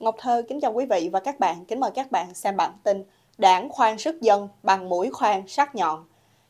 Ngọc Thơ kính chào quý vị và các bạn, kính mời các bạn xem bản tin Đảng khoan sức dân bằng mũi khoan sắc nhọn.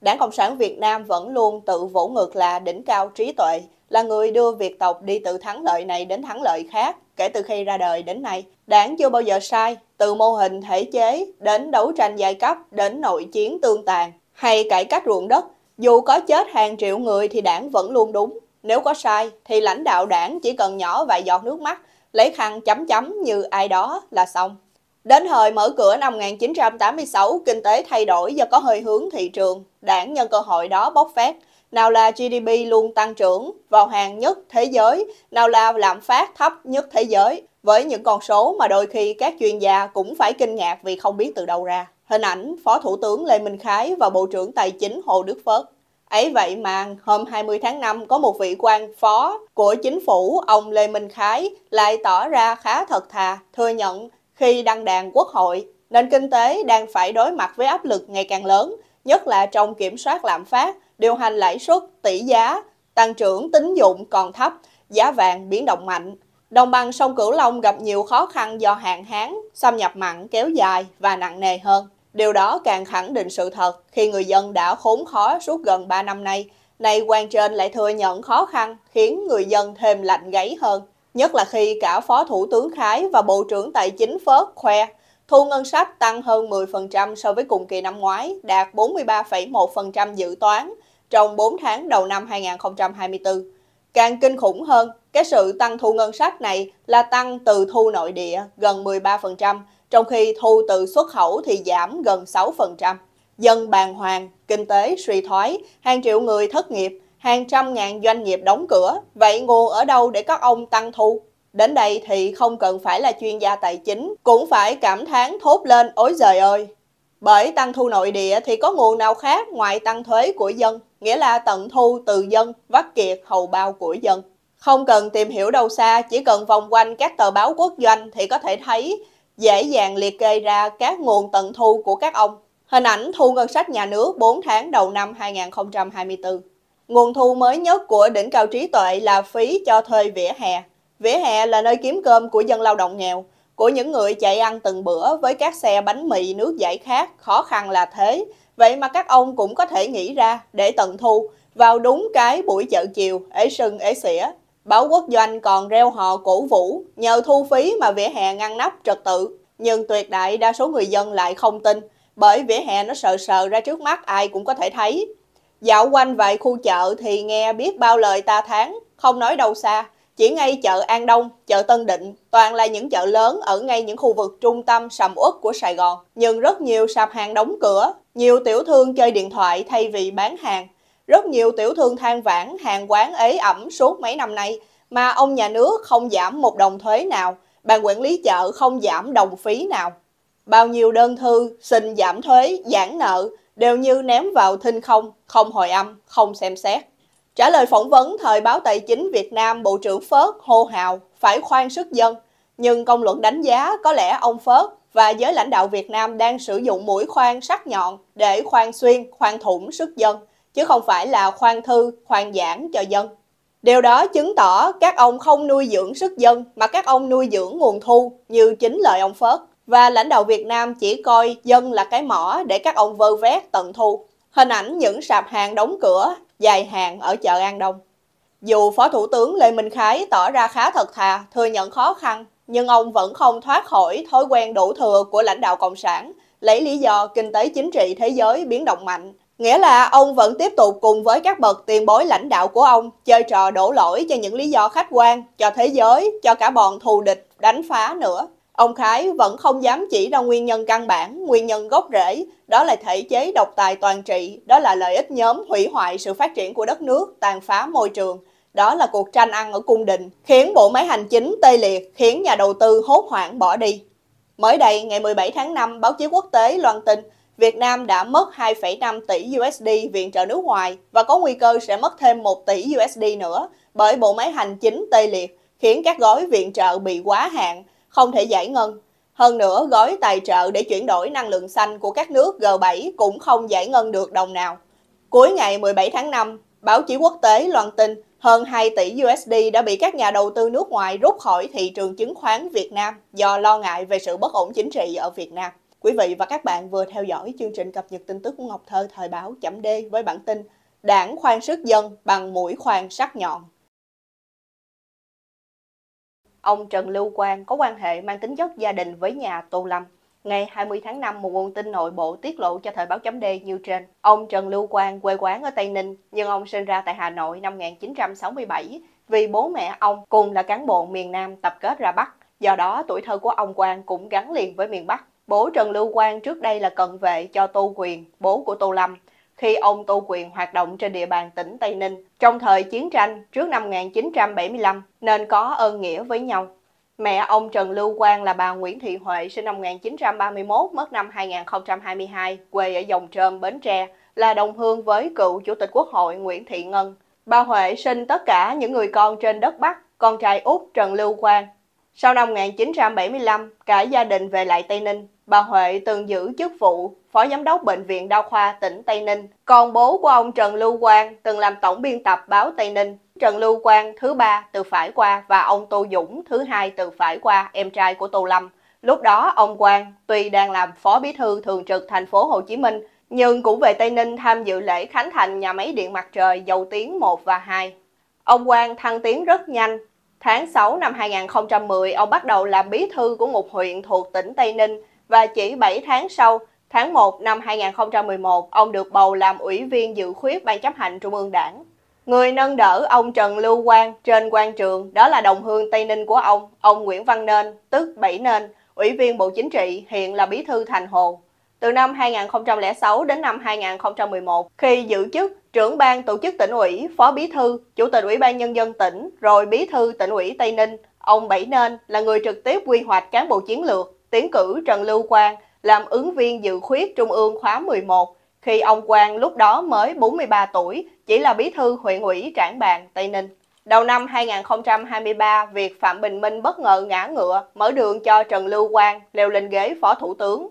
Đảng Cộng sản Việt Nam vẫn luôn tự vỗ ngược là đỉnh cao trí tuệ, là người đưa Việt tộc đi từ thắng lợi này đến thắng lợi khác kể từ khi ra đời đến nay. Đảng chưa bao giờ sai, từ mô hình thể chế đến đấu tranh giai cấp đến nội chiến tương tàn hay cải cách ruộng đất. Dù có chết hàng triệu người thì đảng vẫn luôn đúng. Nếu có sai thì lãnh đạo đảng chỉ cần nhỏ vài giọt nước mắt lấy khăn chấm chấm như ai đó là xong. Đến thời mở cửa năm 1986, kinh tế thay đổi do có hơi hướng thị trường, đảng nhân cơ hội đó bóc phát Nào là GDP luôn tăng trưởng vào hàng nhất thế giới, nào là lạm phát thấp nhất thế giới, với những con số mà đôi khi các chuyên gia cũng phải kinh ngạc vì không biết từ đâu ra. Hình ảnh Phó Thủ tướng Lê Minh Khái và Bộ trưởng Tài chính Hồ Đức Phớt Ấy vậy mà hôm 20 tháng 5 có một vị quan phó của chính phủ ông Lê Minh Khái lại tỏ ra khá thật thà, thừa nhận khi đăng đàn quốc hội, nền kinh tế đang phải đối mặt với áp lực ngày càng lớn, nhất là trong kiểm soát lạm phát, điều hành lãi suất, tỷ giá, tăng trưởng tín dụng còn thấp, giá vàng biến động mạnh. Đồng bằng sông Cửu Long gặp nhiều khó khăn do hạn hán, xâm nhập mặn kéo dài và nặng nề hơn. Điều đó càng khẳng định sự thật khi người dân đã khốn khó suốt gần 3 năm nay. Nay quan trên lại thừa nhận khó khăn khiến người dân thêm lạnh gáy hơn. Nhất là khi cả Phó Thủ tướng Khái và Bộ trưởng Tài chính Phớt khoe thu ngân sách tăng hơn 10% so với cùng kỳ năm ngoái, đạt 43,1% dự toán trong 4 tháng đầu năm 2024. Càng kinh khủng hơn, cái sự tăng thu ngân sách này là tăng từ thu nội địa gần 13%, trong khi thu từ xuất khẩu thì giảm gần 6%. Dân bàng hoàng, kinh tế suy thoái, hàng triệu người thất nghiệp, hàng trăm ngàn doanh nghiệp đóng cửa. Vậy nguồn ở đâu để các ông tăng thu? Đến đây thì không cần phải là chuyên gia tài chính, cũng phải cảm thán thốt lên ối giời ơi. Bởi tăng thu nội địa thì có nguồn nào khác ngoài tăng thuế của dân, nghĩa là tận thu từ dân, vắt kiệt hầu bao của dân. Không cần tìm hiểu đâu xa, chỉ cần vòng quanh các tờ báo quốc doanh thì có thể thấy dễ dàng liệt kê ra các nguồn tận thu của các ông. Hình ảnh thu ngân sách nhà nước 4 tháng đầu năm 2024. Nguồn thu mới nhất của đỉnh cao trí tuệ là phí cho thuê vỉa hè. Vỉa hè là nơi kiếm cơm của dân lao động nghèo, của những người chạy ăn từng bữa với các xe bánh mì nước giải khát khó khăn là thế. Vậy mà các ông cũng có thể nghĩ ra để tận thu vào đúng cái buổi chợ chiều, ế sưng ế xỉa Báo quốc doanh còn reo hò cổ vũ nhờ thu phí mà vỉa hè ngăn nắp trật tự. Nhưng tuyệt đại đa số người dân lại không tin bởi vỉa hè nó sờ sờ ra trước mắt ai cũng có thể thấy. Dạo quanh vài khu chợ thì nghe biết bao lời ta tháng, không nói đâu xa. Chỉ ngay chợ An Đông, chợ Tân Định, toàn là những chợ lớn ở ngay những khu vực trung tâm sầm uất của Sài Gòn. Nhưng rất nhiều sạp hàng đóng cửa, nhiều tiểu thương chơi điện thoại thay vì bán hàng. Rất nhiều tiểu thương than vãn hàng quán ế ẩm suốt mấy năm nay mà ông nhà nước không giảm một đồng thuế nào, ban quản lý chợ không giảm đồng phí nào. Bao nhiêu đơn thư xin giảm thuế, giãn nợ đều như ném vào thinh không, không hồi âm, không xem xét. Trả lời phỏng vấn thời báo Tài chính Việt Nam, Bộ trưởng Phớt hô hào phải khoan sức dân. Nhưng công luận đánh giá có lẽ ông Phớt và giới lãnh đạo Việt Nam đang sử dụng mũi khoan sắc nhọn để khoan xuyên, khoan thủng sức dân chứ không phải là khoan thư, khoan giảng cho dân. Điều đó chứng tỏ các ông không nuôi dưỡng sức dân mà các ông nuôi dưỡng nguồn thu như chính lời ông Phớt. Và lãnh đạo Việt Nam chỉ coi dân là cái mỏ để các ông vơ vét tận thu. Hình ảnh những sạp hàng đóng cửa, dài hàng ở chợ An Đông. Dù Phó Thủ tướng Lê Minh Khái tỏ ra khá thật thà, thừa nhận khó khăn, nhưng ông vẫn không thoát khỏi thói quen đổ thừa của lãnh đạo Cộng sản, lấy lý do kinh tế chính trị thế giới biến động mạnh Nghĩa là ông vẫn tiếp tục cùng với các bậc tiền bối lãnh đạo của ông chơi trò đổ lỗi cho những lý do khách quan, cho thế giới, cho cả bọn thù địch, đánh phá nữa. Ông Khái vẫn không dám chỉ ra nguyên nhân căn bản, nguyên nhân gốc rễ, đó là thể chế độc tài toàn trị, đó là lợi ích nhóm hủy hoại sự phát triển của đất nước, tàn phá môi trường. Đó là cuộc tranh ăn ở cung đình, khiến bộ máy hành chính tê liệt, khiến nhà đầu tư hốt hoảng bỏ đi. Mới đây, ngày 17 tháng 5, báo chí quốc tế loan tin Việt Nam đã mất 2,5 tỷ USD viện trợ nước ngoài và có nguy cơ sẽ mất thêm 1 tỷ USD nữa bởi bộ máy hành chính tê liệt, khiến các gói viện trợ bị quá hạn, không thể giải ngân. Hơn nữa, gói tài trợ để chuyển đổi năng lượng xanh của các nước G7 cũng không giải ngân được đồng nào. Cuối ngày 17 tháng 5, báo chí quốc tế loan tin Hơn 2 tỷ USD đã bị các nhà đầu tư nước ngoài rút khỏi thị trường chứng khoán Việt Nam do lo ngại về sự bất ổn chính trị ở Việt Nam. Quý vị và các bạn vừa theo dõi chương trình cập nhật tin tức của Ngọc Thơ thời báo chấm D với bản tin Đảng khoan sức dân bằng mũi khoan sắc nhọn. Ông Trần Lưu Quang có quan hệ mang tính chất gia đình với nhà Tô Lâm. Ngày 20 tháng 5, một nguồn tin nội bộ tiết lộ cho Thời báo chấm D như trên. Ông Trần Lưu Quang quê quán ở Tây Ninh, nhưng ông sinh ra tại Hà Nội năm 1967 vì bố mẹ ông cùng là cán bộ miền Nam tập kết ra Bắc. Do đó, tuổi thơ của ông Quang cũng gắn liền với miền Bắc. Bố Trần Lưu Quang trước đây là cận vệ cho Tô Quyền, bố của Tô Lâm, khi ông Tô Quyền hoạt động trên địa bàn tỉnh Tây Ninh trong thời chiến tranh trước năm 1975 nên có ơn nghĩa với nhau. Mẹ ông Trần Lưu Quang là bà Nguyễn Thị Huệ sinh năm 1931, mất năm 2022, quê ở Dòng Trơm, Bến Tre, là đồng hương với cựu Chủ tịch Quốc hội Nguyễn Thị Ngân. Bà Huệ sinh tất cả những người con trên đất Bắc, con trai út Trần Lưu Quang. Sau năm 1975, cả gia đình về lại Tây Ninh. Bà Huệ từng giữ chức vụ Phó Giám đốc Bệnh viện Đa khoa tỉnh Tây Ninh. Còn bố của ông Trần Lưu Quang từng làm tổng biên tập báo Tây Ninh. Trần Lưu Quang thứ ba từ phải qua và ông Tô Dũng thứ hai từ phải qua, em trai của Tô Lâm. Lúc đó ông Quang tuy đang làm phó bí thư thường trực thành phố Hồ Chí Minh nhưng cũng về Tây Ninh tham dự lễ khánh thành nhà máy điện mặt trời dầu tiếng 1 và 2. Ông Quang thăng tiến rất nhanh. Tháng 6 năm 2010, ông bắt đầu làm bí thư của một huyện thuộc tỉnh Tây Ninh và chỉ 7 tháng sau, tháng 1 năm 2011, ông được bầu làm ủy viên dự khuyết Ban chấp hành Trung ương Đảng. Người nâng đỡ ông Trần Lưu Quang trên quan trường đó là đồng hương Tây Ninh của ông, ông Nguyễn Văn Nên, tức Bảy Nên, Ủy viên Bộ Chính trị, hiện là Bí thư Thành Hồ. Từ năm 2006 đến năm 2011, khi giữ chức trưởng ban tổ chức tỉnh ủy, phó bí thư, chủ tịch Ủy ban Nhân dân tỉnh, rồi bí thư tỉnh ủy Tây Ninh, ông Bảy Nên là người trực tiếp quy hoạch cán bộ chiến lược, tiến cử Trần Lưu Quang làm ứng viên dự khuyết Trung ương khóa 11, khi ông Quang lúc đó mới 43 tuổi, chỉ là bí thư huyện ủy Trảng Bàng, Tây Ninh. Đầu năm 2023, việc Phạm Bình Minh bất ngờ ngã ngựa, mở đường cho Trần Lưu Quang leo lên ghế phó thủ tướng.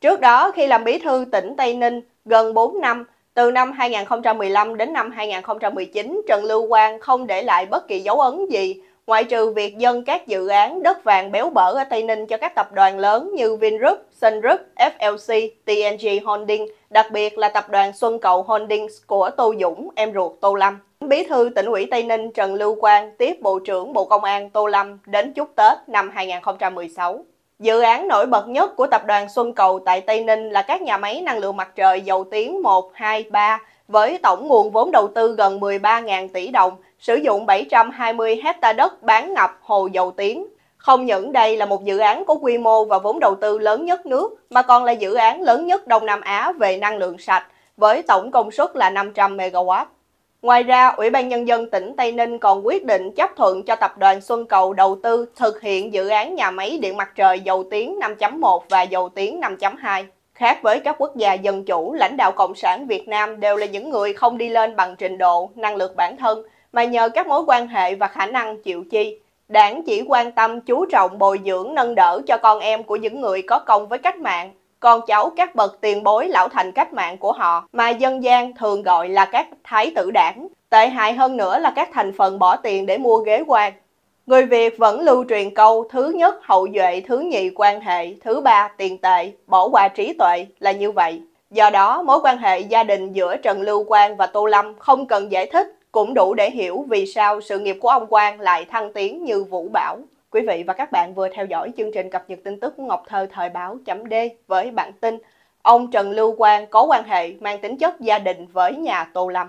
Trước đó, khi làm bí thư tỉnh Tây Ninh gần 4 năm, từ năm 2015 đến năm 2019, Trần Lưu Quang không để lại bất kỳ dấu ấn gì ngoại trừ việc dâng các dự án đất vàng béo bở ở Tây Ninh cho các tập đoàn lớn như Vingroup, Sun Group, FLC, TNG Holding, đặc biệt là tập đoàn Xuân Cầu Holdings của Tô Dũng, em ruột Tô Lâm. Bí thư tỉnh ủy Tây Ninh Trần Lưu Quang tiếp Bộ trưởng Bộ Công an Tô Lâm đến chúc Tết năm 2016. Dự án nổi bật nhất của tập đoàn Xuân Cầu tại Tây Ninh là các nhà máy năng lượng mặt trời dầu tiếng 1, 2, 3 với tổng nguồn vốn đầu tư gần 13.000 tỷ đồng, sử dụng 720 hecta đất bán ngập hồ dầu tiếng. Không những đây là một dự án có quy mô và vốn đầu tư lớn nhất nước, mà còn là dự án lớn nhất Đông Nam Á về năng lượng sạch, với tổng công suất là 500 MW. Ngoài ra, Ủy ban Nhân dân tỉnh Tây Ninh còn quyết định chấp thuận cho Tập đoàn Xuân Cầu đầu tư thực hiện dự án nhà máy điện mặt trời dầu tiếng 5.1 và dầu tiếng 5.2. Khác với các quốc gia dân chủ, lãnh đạo Cộng sản Việt Nam đều là những người không đi lên bằng trình độ, năng lực bản thân, mà nhờ các mối quan hệ và khả năng chịu chi. Đảng chỉ quan tâm chú trọng bồi dưỡng nâng đỡ cho con em của những người có công với cách mạng, con cháu các bậc tiền bối lão thành cách mạng của họ mà dân gian thường gọi là các thái tử đảng. Tệ hại hơn nữa là các thành phần bỏ tiền để mua ghế quan. Người Việt vẫn lưu truyền câu thứ nhất hậu duệ, thứ nhì quan hệ, thứ ba tiền tệ, bỏ qua trí tuệ là như vậy. Do đó, mối quan hệ gia đình giữa Trần Lưu Quang và Tô Lâm không cần giải thích, cũng đủ để hiểu vì sao sự nghiệp của ông Quang lại thăng tiến như vũ bão. Quý vị và các bạn vừa theo dõi chương trình cập nhật tin tức của Ngọc Thơ Thời báo chấm D với bản tin Ông Trần Lưu Quang có quan hệ mang tính chất gia đình với nhà Tô Lâm.